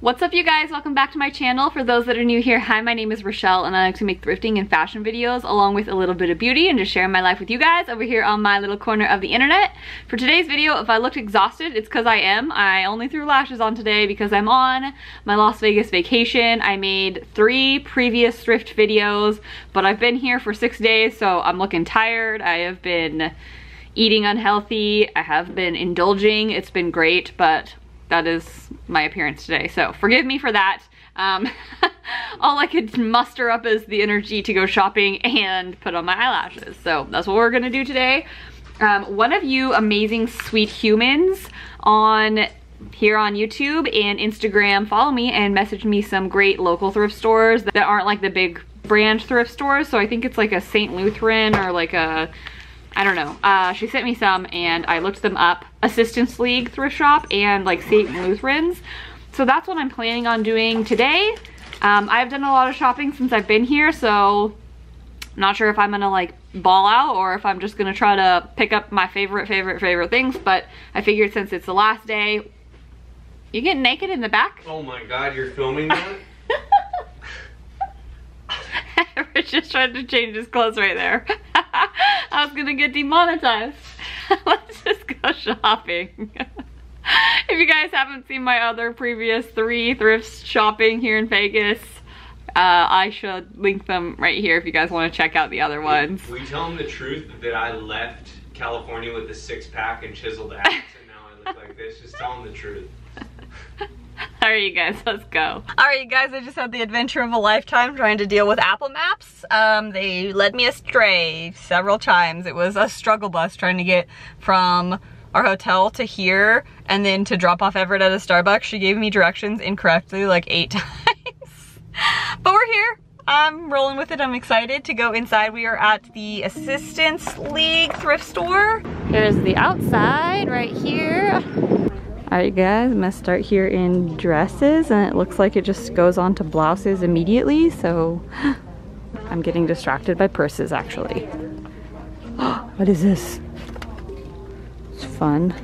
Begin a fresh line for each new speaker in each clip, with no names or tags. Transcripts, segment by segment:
What's up you guys? Welcome back to my channel. For those that are new here, hi, my name is Rachelle and I like to make thrifting and fashion videos along with a little bit of beauty and just sharing my life with you guys over here on my little corner of the internet. For today's video, if I looked exhausted, it's because I am. I only threw lashes on today because I'm on my Las Vegas vacation. I made three previous thrift videos, but I've been here for six days, so I'm looking tired. I have been eating unhealthy. I have been indulging. It's been great, but that is my appearance today. So forgive me for that. Um, all I could muster up is the energy to go shopping and put on my eyelashes. So that's what we're gonna do today. Um, one of you amazing sweet humans on here on YouTube and Instagram follow me and message me some great local thrift stores that aren't like the big brand thrift stores. So I think it's like a St. Lutheran or like a I don't know. Uh, she sent me some and I looked them up. Assistance League thrift shop and like St. Lutherans. So that's what I'm planning on doing today. Um, I've done a lot of shopping since I've been here, so I'm not sure if I'm gonna like ball out or if I'm just gonna try to pick up my favorite, favorite, favorite things. But I figured since it's the last day, you get naked in the back?
Oh my god, you're filming that?
Rich just tried to change his clothes right there. I was gonna get demonetized. Let's just go shopping. if you guys haven't seen my other previous three thrifts shopping here in Vegas, uh, I should link them right here if you guys want to check out the other ones.
We tell them the truth that I left California with a six pack and chiseled axe and now I look like this. Just tell them the truth.
Alright you guys, let's go. Alright you guys, I just had the adventure of a lifetime trying to deal with Apple Maps. Um, they led me astray several times. It was a struggle bus trying to get from our hotel to here and then to drop off Everett at a Starbucks. She gave me directions incorrectly like eight times. but we're here. I'm rolling with it. I'm excited to go inside. We are at the Assistance League thrift store. Here's the outside right here. Alright guys, I'm gonna start here in dresses and it looks like it just goes on to blouses immediately, so I'm getting distracted by purses actually. what is this? It's fun.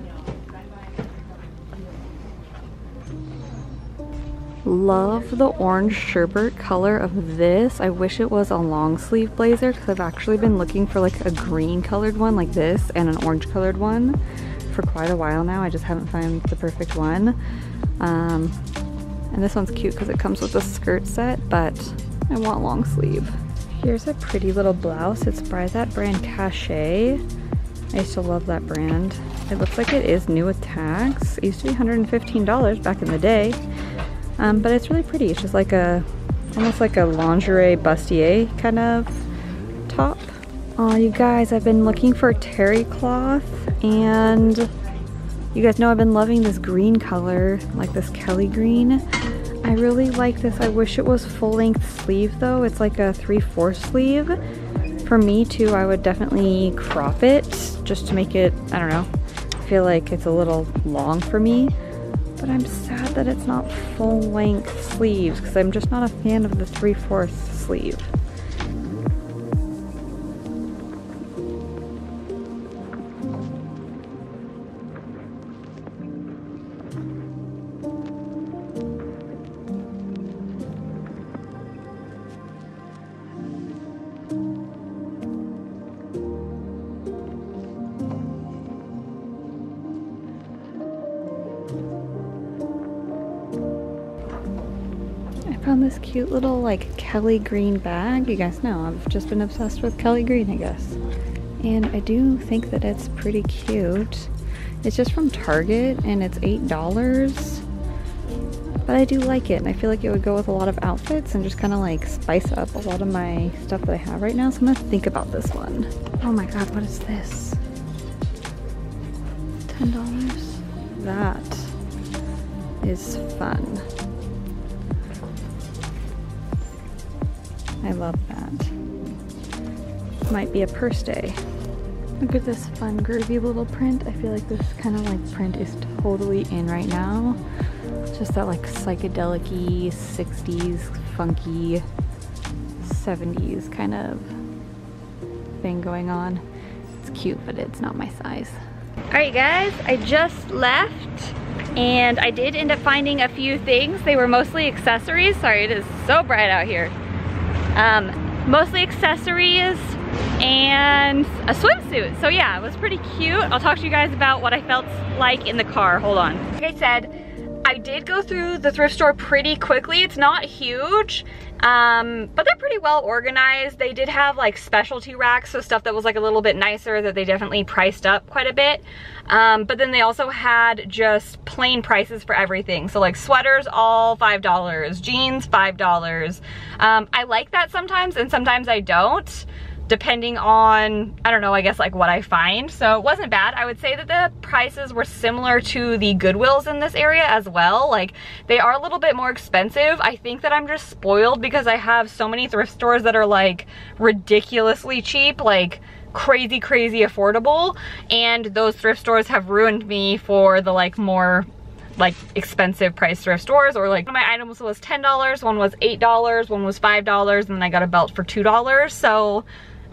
Love the orange sherbet color of this. I wish it was a long sleeve blazer because I've actually been looking for like a green colored one like this and an orange colored one for quite a while now. I just haven't found the perfect one. Um, and this one's cute because it comes with a skirt set, but I want long sleeve. Here's a pretty little blouse. It's by that brand Cachet. I used to love that brand. It looks like it is new with tags. It used to be $115 back in the day. Um, but it's really pretty. It's just like a, almost like a lingerie bustier kind of top. Oh, you guys, I've been looking for terry cloth and you guys know I've been loving this green color, like this Kelly green. I really like this. I wish it was full length sleeve though. It's like a 3 4 sleeve. For me too, I would definitely crop it just to make it, I don't know, feel like it's a little long for me. But I'm sad that it's not full length sleeves because I'm just not a fan of the 3 4 sleeve. Found this cute little like Kelly green bag. You guys know I've just been obsessed with Kelly green, I guess. And I do think that it's pretty cute. It's just from Target and it's $8. But I do like it and I feel like it would go with a lot of outfits and just kind of like spice up a lot of my stuff that I have right now. So I'm gonna think about this one. Oh my god, what is this? $10? That is fun. I love that. Might be a purse day. Look at this fun groovy little print. I feel like this kind of like print is totally in right now. Just that like psychedelic 60s, funky 70s kind of thing going on. It's cute, but it's not my size. All right, guys, I just left And I did end up finding a few things. They were mostly accessories. Sorry, it is so bright out here. Um, mostly accessories and a swimsuit. So yeah, it was pretty cute. I'll talk to you guys about what I felt like in the car. Hold on. Like I said, I did go through the thrift store pretty quickly. It's not huge, um, but they're pretty well organized. They did have like specialty racks, so stuff that was like a little bit nicer that they definitely priced up quite a bit. Um, but then they also had just plain prices for everything. So like sweaters, all $5, jeans, $5. Um, I like that sometimes and sometimes I don't depending on, I don't know, I guess like what I find. So it wasn't bad. I would say that the prices were similar to the Goodwills in this area as well. Like they are a little bit more expensive. I think that I'm just spoiled because I have so many thrift stores that are like ridiculously cheap, like crazy, crazy affordable. And those thrift stores have ruined me for the like more like expensive price thrift stores or like my items was $10, one was $8, one was $5, and then I got a belt for $2. So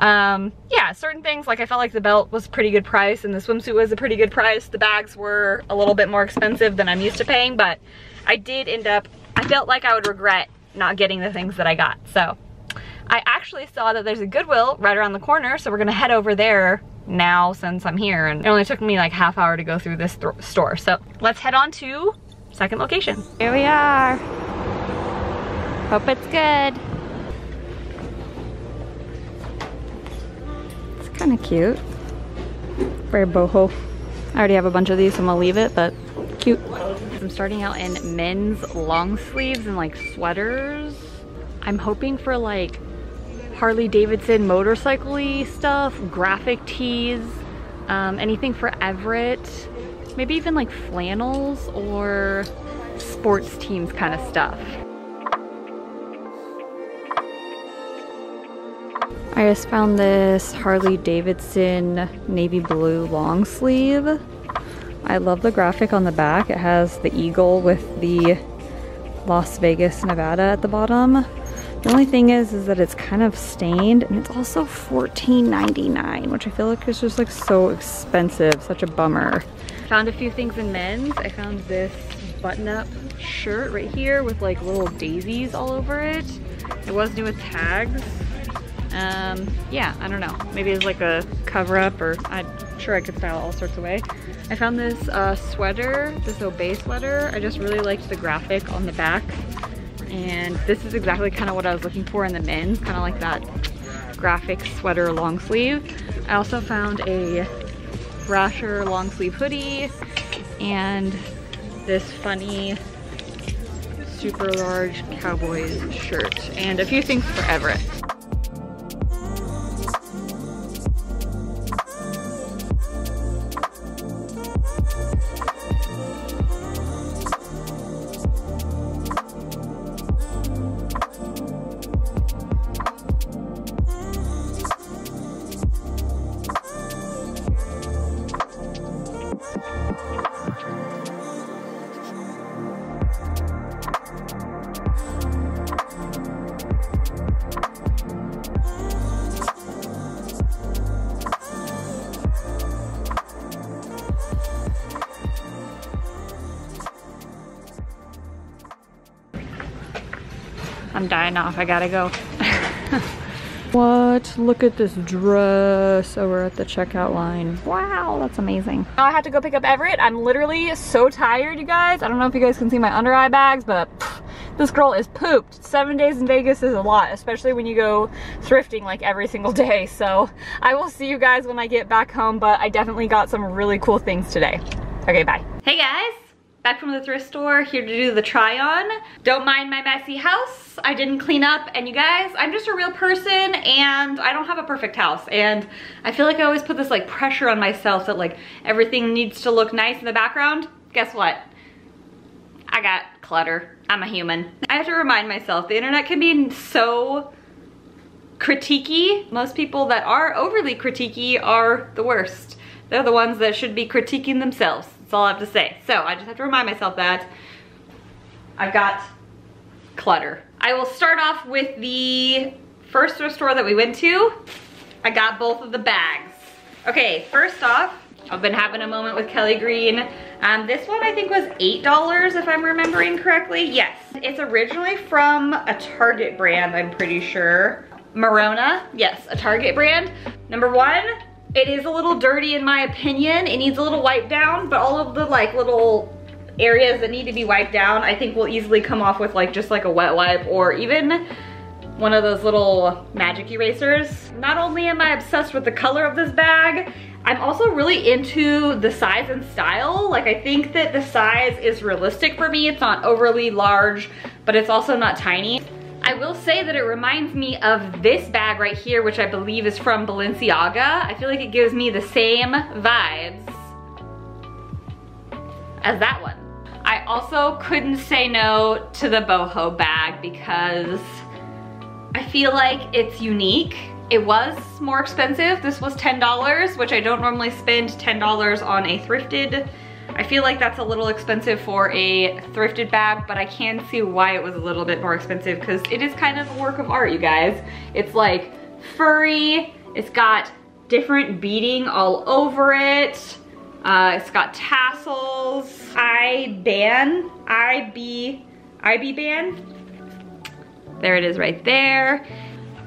um, yeah, certain things, like I felt like the belt was pretty good price and the swimsuit was a pretty good price. The bags were a little bit more expensive than I'm used to paying, but I did end up, I felt like I would regret not getting the things that I got. So I actually saw that there's a Goodwill right around the corner, so we're gonna head over there now since I'm here. And it only took me like half hour to go through this th store. So let's head on to second location. Here we are. Hope it's good. Kind of cute. Very boho. I already have a bunch of these, so I'm gonna leave it, but cute. I'm starting out in men's long sleeves and like sweaters. I'm hoping for like Harley Davidson motorcycle stuff, graphic tees, um, anything for Everett, maybe even like flannels or sports teams kind of stuff. I just found this Harley Davidson navy blue long sleeve. I love the graphic on the back. It has the eagle with the Las Vegas, Nevada at the bottom. The only thing is, is that it's kind of stained and it's also $14.99, which I feel like is just like so expensive, such a bummer. Found a few things in men's. I found this button-up shirt right here with like little daisies all over it. It was new with tags. Um, yeah, I don't know. Maybe it's like a cover up or I'm sure I could style all sorts of way. I found this uh, sweater, this Obey sweater. I just really liked the graphic on the back. And this is exactly kind of what I was looking for in the men's, kind of like that graphic sweater long sleeve. I also found a Rasher long sleeve hoodie and this funny super large Cowboys shirt and a few things for Everett. I'm off. I gotta go. what? Look at this dress. Oh, we're at the checkout line. Wow, that's amazing. Now I have to go pick up Everett. I'm literally so tired, you guys. I don't know if you guys can see my under eye bags, but pff, this girl is pooped. Seven days in Vegas is a lot, especially when you go thrifting like every single day. So I will see you guys when I get back home, but I definitely got some really cool things today. Okay, bye. Hey guys back from the thrift store here to do the try on. Don't mind my messy house. I didn't clean up and you guys, I'm just a real person and I don't have a perfect house. And I feel like I always put this like pressure on myself that like everything needs to look nice in the background. Guess what? I got clutter. I'm a human. I have to remind myself the internet can be so critiquey. Most people that are overly critiquey are the worst. They're the ones that should be critiquing themselves. That's all I have to say. So I just have to remind myself that I've got clutter. I will start off with the first thrift store that we went to. I got both of the bags. Okay, first off, I've been having a moment with Kelly Green. Um, this one I think was $8 if I'm remembering correctly. Yes, it's originally from a Target brand, I'm pretty sure. Merona, yes, a Target brand. Number one, it is a little dirty in my opinion. It needs a little wipe down, but all of the like little areas that need to be wiped down, I think will easily come off with like just like a wet wipe or even one of those little magic erasers. Not only am I obsessed with the color of this bag, I'm also really into the size and style. Like I think that the size is realistic for me. It's not overly large, but it's also not tiny. I will say that it reminds me of this bag right here, which I believe is from Balenciaga. I feel like it gives me the same vibes as that one. I also couldn't say no to the boho bag because I feel like it's unique. It was more expensive. This was $10, which I don't normally spend $10 on a thrifted. I feel like that's a little expensive for a thrifted bag, but I can see why it was a little bit more expensive because it is kind of a work of art, you guys. It's like furry, it's got different beading all over it. Uh, it's got tassels. I ban, I B, IB ban there it is right there.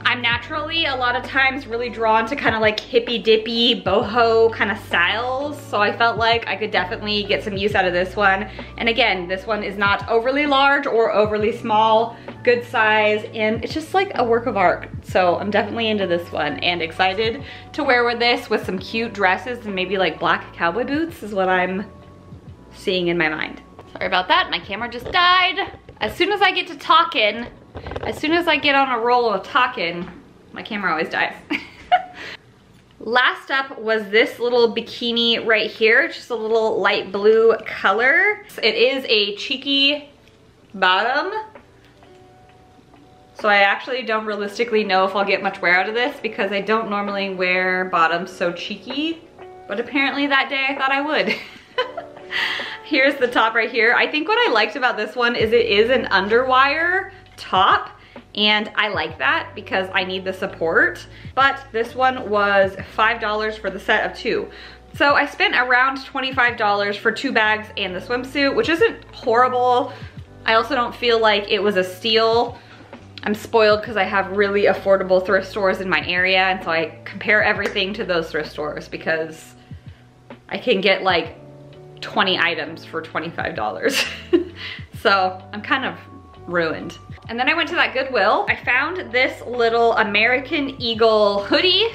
I'm naturally a lot of times really drawn to kind of like hippy dippy boho kind of styles. So I felt like I could definitely get some use out of this one. And again, this one is not overly large or overly small, good size, and it's just like a work of art. So I'm definitely into this one and excited to wear with this with some cute dresses and maybe like black cowboy boots is what I'm seeing in my mind. Sorry about that, my camera just died. As soon as I get to talking, as soon as I get on a roll of talking, my camera always dies. Last up was this little bikini right here, just a little light blue color. It is a cheeky bottom. So I actually don't realistically know if I'll get much wear out of this because I don't normally wear bottoms so cheeky. But apparently that day I thought I would. Here's the top right here. I think what I liked about this one is it is an underwire top and I like that because I need the support. But this one was $5 for the set of two. So I spent around $25 for two bags and the swimsuit, which isn't horrible. I also don't feel like it was a steal. I'm spoiled because I have really affordable thrift stores in my area and so I compare everything to those thrift stores because I can get like 20 items for $25. so I'm kind of ruined. And then I went to that Goodwill. I found this little American Eagle hoodie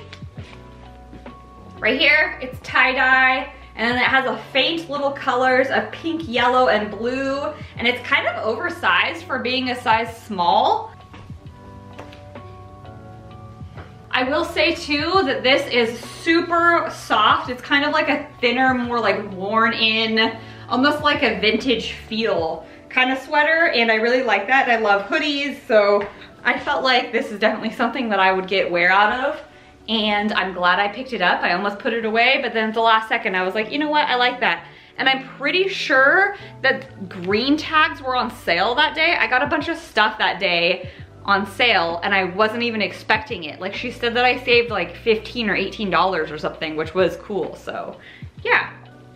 right here. It's tie-dye and it has a faint little colors of pink, yellow, and blue. And it's kind of oversized for being a size small. I will say too that this is super soft. It's kind of like a thinner, more like worn in, almost like a vintage feel kind of sweater and I really like that. I love hoodies, so I felt like this is definitely something that I would get wear out of and I'm glad I picked it up. I almost put it away, but then at the last second I was like, you know what, I like that. And I'm pretty sure that green tags were on sale that day. I got a bunch of stuff that day on sale and I wasn't even expecting it. Like she said that I saved like 15 or $18 or something, which was cool, so yeah.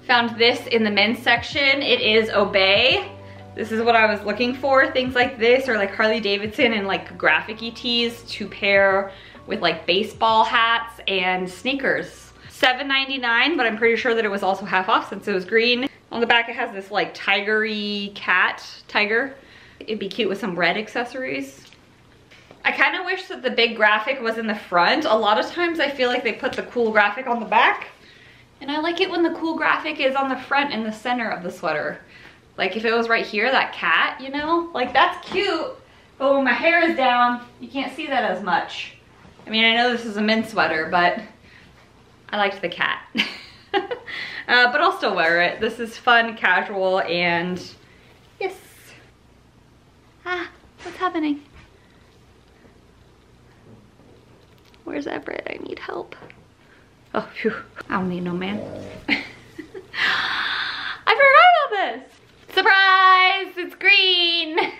Found this in the men's section. It is Obey. This is what I was looking for, things like this or like Harley Davidson and like graphic tees to pair with like baseball hats and sneakers. $7.99, but I'm pretty sure that it was also half off since it was green. On the back it has this like tigery cat, tiger. It'd be cute with some red accessories. I kind of wish that the big graphic was in the front. A lot of times I feel like they put the cool graphic on the back. And I like it when the cool graphic is on the front in the center of the sweater. Like if it was right here, that cat, you know? Like that's cute, but when my hair is down, you can't see that as much. I mean, I know this is a men's sweater, but I liked the cat. uh, but I'll still wear it. This is fun, casual, and yes. Ah, what's happening? Where's Everett? I need help. Oh, phew. I don't need no man. I forgot about this. Surprise, it's green.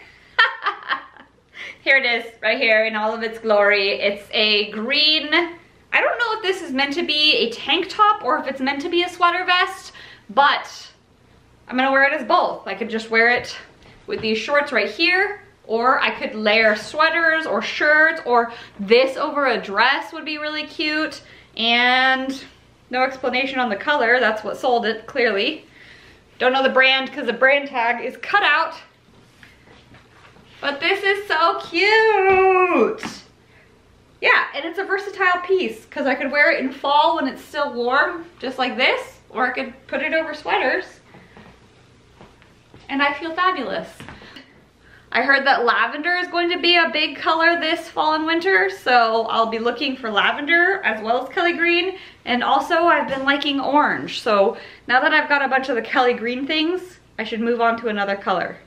here it is, right here in all of its glory. It's a green, I don't know if this is meant to be a tank top or if it's meant to be a sweater vest, but I'm gonna wear it as both. I could just wear it with these shorts right here, or I could layer sweaters or shirts, or this over a dress would be really cute. And no explanation on the color, that's what sold it, clearly. Don't know the brand because the brand tag is cut out. But this is so cute. Yeah, and it's a versatile piece because I could wear it in fall when it's still warm, just like this, or I could put it over sweaters. And I feel fabulous. I heard that lavender is going to be a big color this fall and winter, so I'll be looking for lavender as well as Kelly green. And also I've been liking orange, so now that I've got a bunch of the Kelly green things, I should move on to another color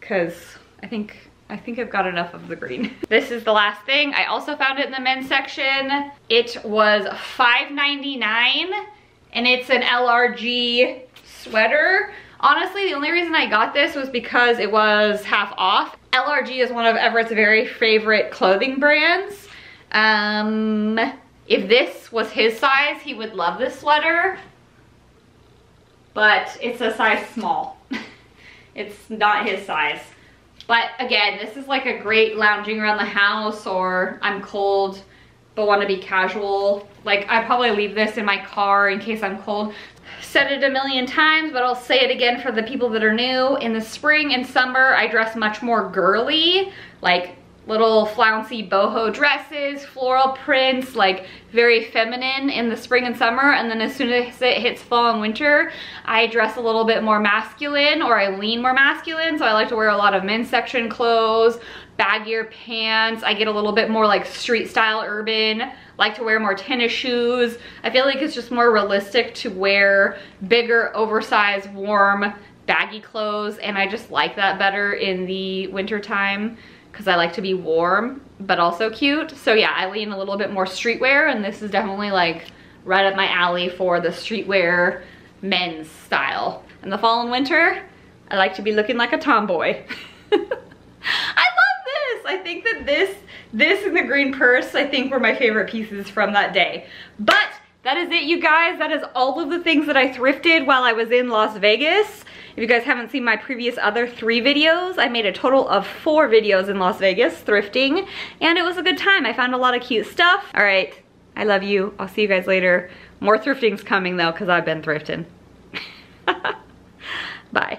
because I think I think I've got enough of the green. this is the last thing. I also found it in the men's section. It was $5.99 and it's an LRG sweater. Honestly, the only reason I got this was because it was half off. LRG is one of Everett's very favorite clothing brands. Um, if this was his size, he would love this sweater, but it's a size small. it's not his size. But again, this is like a great lounging around the house or I'm cold but want to be casual. Like I probably leave this in my car in case I'm cold. Said it a million times, but I'll say it again for the people that are new. In the spring and summer, I dress much more girly, like little flouncy boho dresses, floral prints, like very feminine in the spring and summer. And then as soon as it hits fall and winter, I dress a little bit more masculine or I lean more masculine. So I like to wear a lot of men's section clothes, baggier pants. I get a little bit more like street style urban, like to wear more tennis shoes. I feel like it's just more realistic to wear bigger, oversized, warm, baggy clothes. And I just like that better in the winter time because I like to be warm, but also cute. So yeah, I lean a little bit more streetwear and this is definitely like right up my alley for the streetwear men's style. In the fall and winter, I like to be looking like a tomboy. I love this. I think that this, this and the green purse, I think were my favorite pieces from that day. But that is it, you guys. That is all of the things that I thrifted while I was in Las Vegas. If you guys haven't seen my previous other three videos, I made a total of four videos in Las Vegas thrifting, and it was a good time. I found a lot of cute stuff. All right, I love you. I'll see you guys later. More thrifting's coming though, because I've been thrifting. Bye.